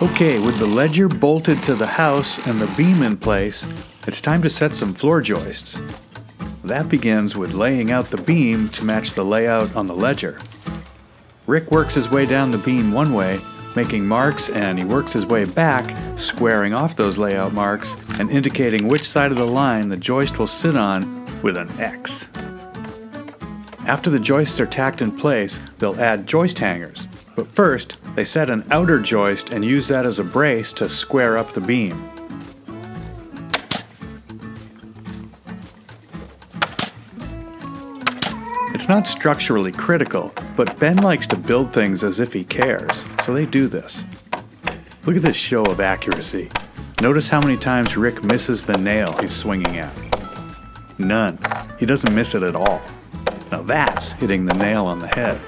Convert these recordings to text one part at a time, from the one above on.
Okay, with the ledger bolted to the house and the beam in place, it's time to set some floor joists. That begins with laying out the beam to match the layout on the ledger. Rick works his way down the beam one way, making marks, and he works his way back, squaring off those layout marks and indicating which side of the line the joist will sit on with an X. After the joists are tacked in place, they'll add joist hangers. But first, they set an outer joist and use that as a brace to square up the beam. It's not structurally critical, but Ben likes to build things as if he cares, so they do this. Look at this show of accuracy. Notice how many times Rick misses the nail he's swinging at. None. He doesn't miss it at all. Now that's hitting the nail on the head.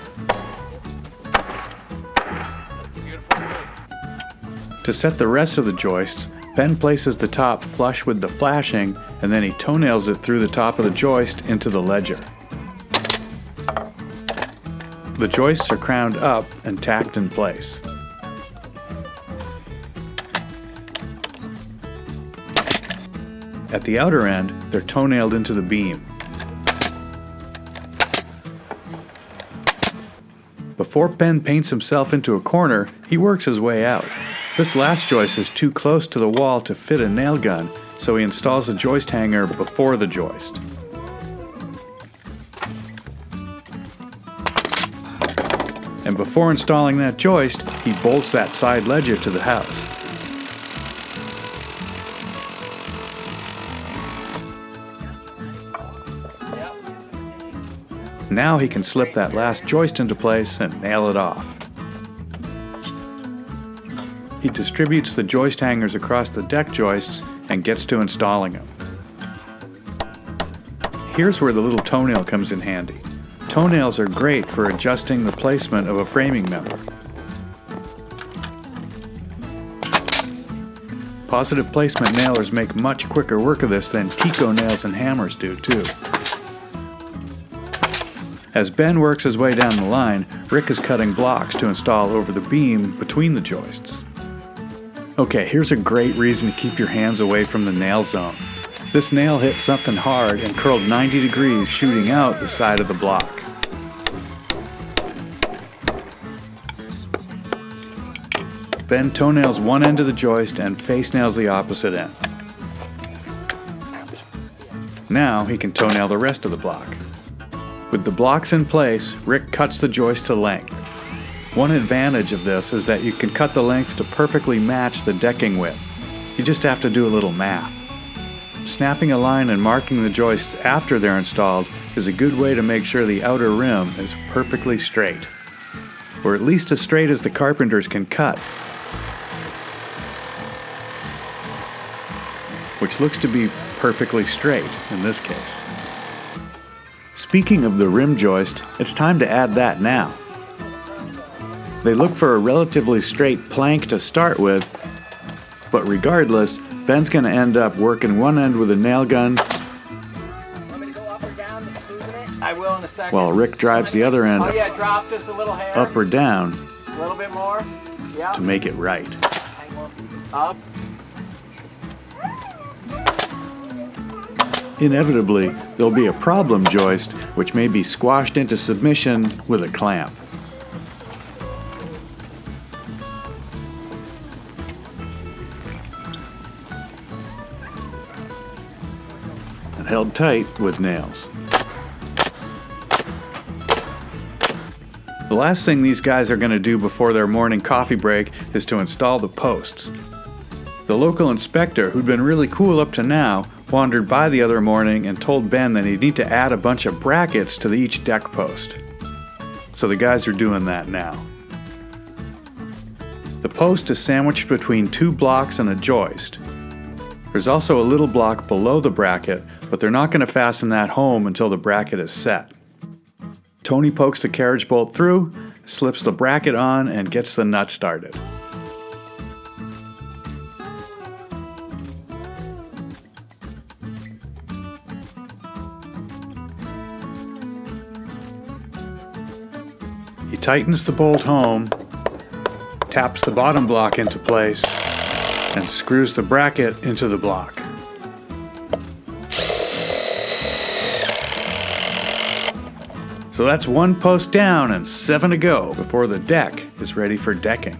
To set the rest of the joists, Ben places the top flush with the flashing and then he toenails it through the top of the joist into the ledger. The joists are crowned up and tacked in place. At the outer end, they're toenailed into the beam. Before Ben paints himself into a corner, he works his way out. This last joist is too close to the wall to fit a nail gun, so he installs a joist hanger before the joist. And before installing that joist, he bolts that side ledger to the house. Now he can slip that last joist into place and nail it off. He distributes the joist hangers across the deck joists and gets to installing them. Here's where the little toenail comes in handy. Toenails are great for adjusting the placement of a framing member. Positive placement nailers make much quicker work of this than Teco nails and hammers do too. As Ben works his way down the line, Rick is cutting blocks to install over the beam between the joists. Okay, here's a great reason to keep your hands away from the nail zone. This nail hit something hard and curled 90 degrees shooting out the side of the block. Ben toenails one end of the joist and face nails the opposite end. Now he can toenail the rest of the block. With the blocks in place, Rick cuts the joist to length. One advantage of this is that you can cut the length to perfectly match the decking width. You just have to do a little math. Snapping a line and marking the joists after they're installed is a good way to make sure the outer rim is perfectly straight. Or at least as straight as the carpenters can cut. Which looks to be perfectly straight in this case. Speaking of the rim joist, it's time to add that now. They look for a relatively straight plank to start with, but regardless, Ben's going to end up working one end with a nail gun while Rick drives the other end Oh yeah, drop just a little hair. up or down A little bit more. Yeah. to make it right. Up. Inevitably, there'll be a problem joist which may be squashed into submission with a clamp. Held tight with nails. The last thing these guys are going to do before their morning coffee break is to install the posts. The local inspector, who'd been really cool up to now, wandered by the other morning and told Ben that he'd need to add a bunch of brackets to each deck post. So the guys are doing that now. The post is sandwiched between two blocks and a joist. There's also a little block below the bracket, but they're not going to fasten that home until the bracket is set. Tony pokes the carriage bolt through, slips the bracket on, and gets the nut started. He tightens the bolt home taps the bottom block into place, and screws the bracket into the block. So that's one post down and seven to go before the deck is ready for decking.